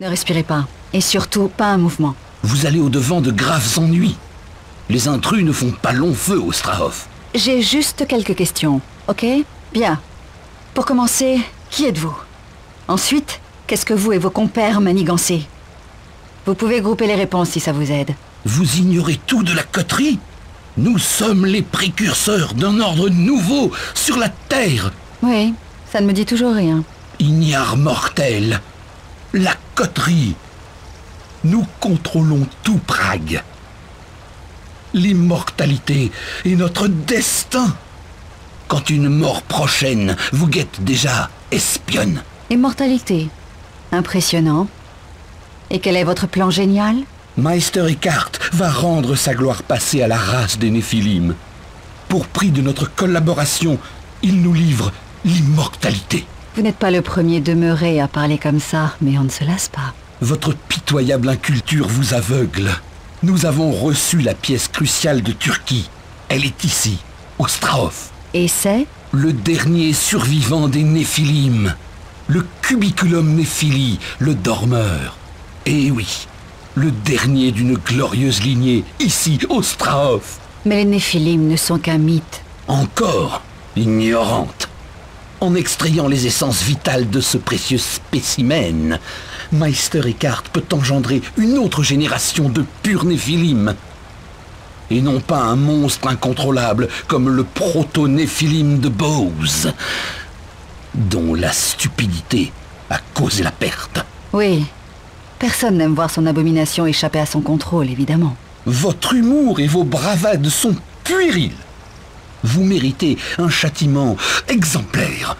Ne respirez pas. Et surtout, pas un mouvement. Vous allez au-devant de graves ennuis. Les intrus ne font pas long feu au Strahof. J'ai juste quelques questions, ok? Bien. Pour commencer, qui êtes-vous? Ensuite, qu'est-ce que vous et vos compères manigancez? Vous pouvez grouper les réponses si ça vous aide. Vous ignorez tout de la coterie? Nous sommes les précurseurs d'un ordre nouveau sur la Terre. Oui, ça ne me dit toujours rien. Ignare mortel. La coterie. Nous contrôlons tout Prague. L'immortalité est notre destin. Quand une mort prochaine vous guette déjà, espionne. Immortalité. Impressionnant. Et quel est votre plan génial? Meister Eckhart va rendre sa gloire passée à la race des Néphilim. Pour prix de notre collaboration, il nous livre l'immortalité. Vous n'êtes pas le premier demeuré à parler comme ça, mais on ne se lasse pas. Votre pitoyable inculture vous aveugle. Nous avons reçu la pièce cruciale de Turquie. Elle est ici, au Strahof. Et c'est Le dernier survivant des Néphilim. Le cubiculum Néphili, le dormeur. Et oui, le dernier d'une glorieuse lignée, ici, au Strahof. Mais les Néphilim ne sont qu'un mythe. Encore ignorante. En extrayant les essences vitales de ce précieux spécimen, Meister Eckhart peut engendrer une autre génération de purs Néphilim. Et non pas un monstre incontrôlable comme le proto-Néphilim de Bose, dont la stupidité a causé la perte. Oui. Personne n'aime voir son abomination échapper à son contrôle, évidemment. Votre humour et vos bravades sont puérils. Vous méritez un châtiment exemplaire.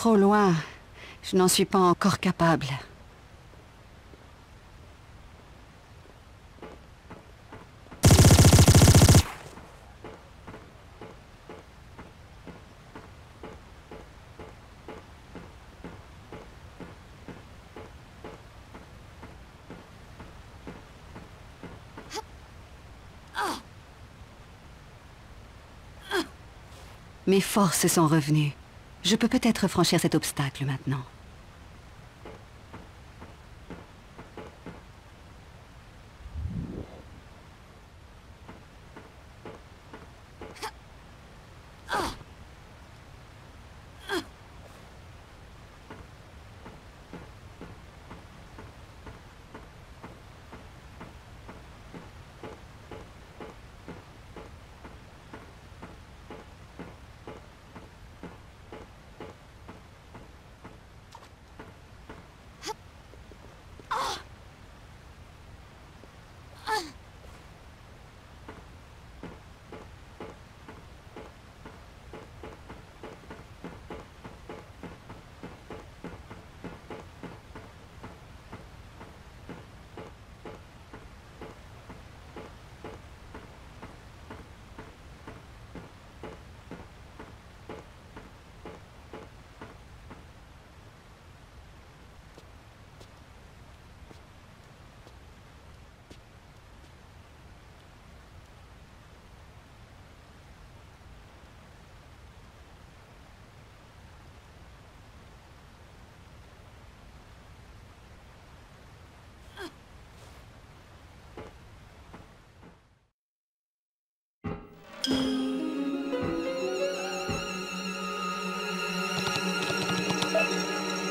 Trop loin. Je n'en suis pas encore capable. Mes forces sont revenues. Je peux peut-être franchir cet obstacle maintenant.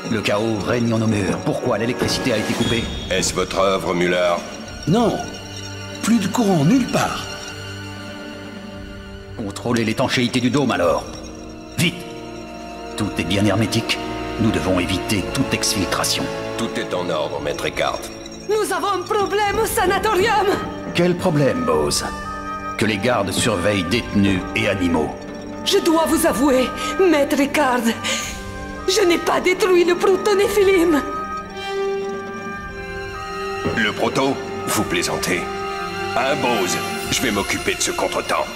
Le chaos règne en nos murs. Pourquoi l'électricité a été coupée Est-ce votre œuvre, Muller Non Plus de courant nulle part Contrôlez l'étanchéité du dôme alors. Vite Tout est bien hermétique. Nous devons éviter toute exfiltration. Tout est en ordre, maître Eckhart. Nous avons un problème au sanatorium Quel problème, Bose Que les gardes surveillent détenus et animaux. Je dois vous avouer, maître Eckhart, je n'ai pas détruit le protonéphilim Le proto Vous plaisantez Un Bose Je vais m'occuper de ce contretemps.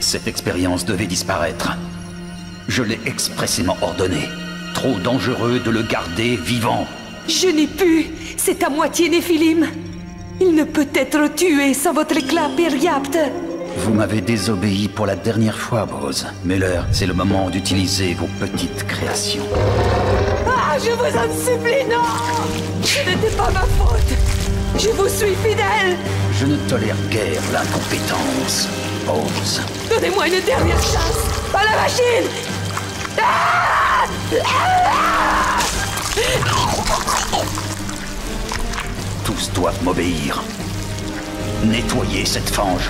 Cette expérience devait disparaître. Je l'ai expressément ordonné. Trop dangereux de le garder vivant. Je n'ai pu C'est à moitié néphilim Il ne peut être tué sans votre éclat périapte Vous m'avez désobéi pour la dernière fois, Bose. Muller, c'est le moment d'utiliser vos petites créations. Ah, je vous en supplie, non Ce n'était pas ma faute Je vous suis fidèle Je ne tolère guère l'incompétence, Bose. Donnez-moi une dernière chance À la machine Ah Tous doivent m'obéir. Nettoyez cette fange.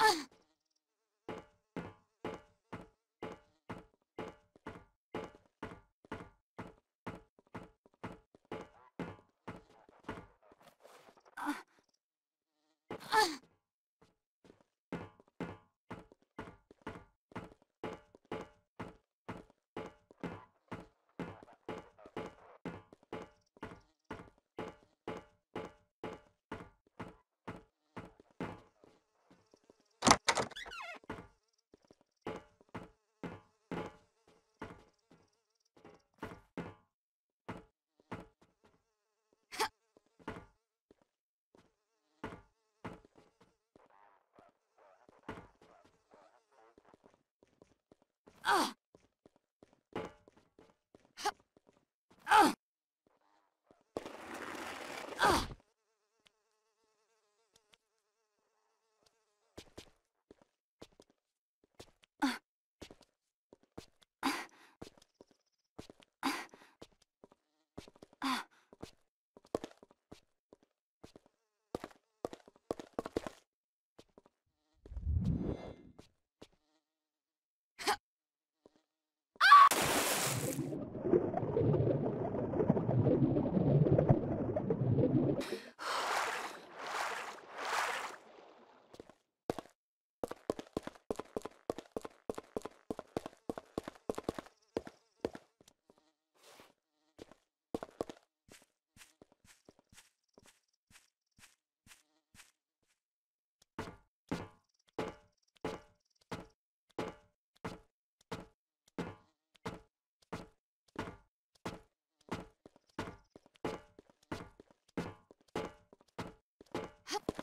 あ Ah はっ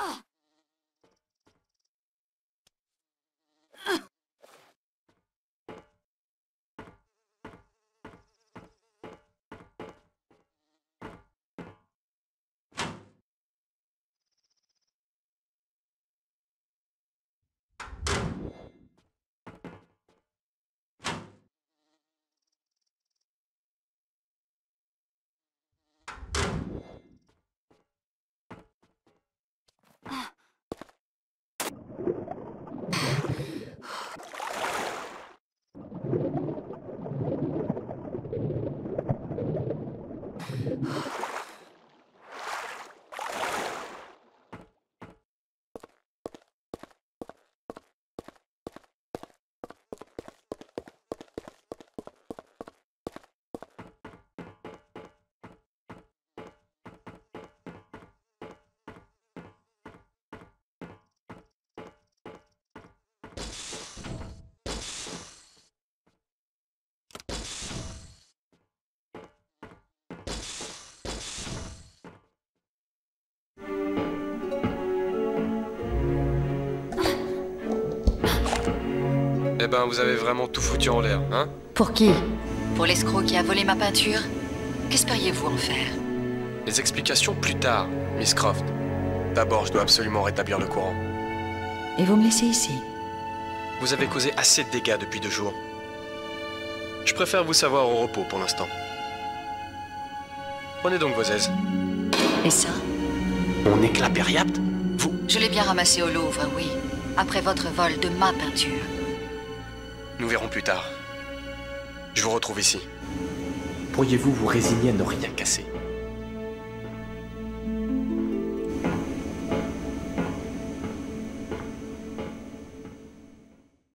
Eh Ben, vous avez vraiment tout foutu en l'air, hein Pour qui Pour l'escroc qui a volé ma peinture Qu'espériez-vous en faire Les explications plus tard, Miss Croft. D'abord, je dois absolument rétablir le courant. Et vous me laissez ici Vous avez causé assez de dégâts depuis deux jours. Je préfère vous savoir au repos pour l'instant. Prenez donc vos aises. Et ça Mon éclat périapte? Vous Je l'ai bien ramassé au Louvre, oui. Après votre vol de ma peinture. Nous verrons plus tard. Je vous retrouve ici. Pourriez-vous vous résigner à ne rien casser?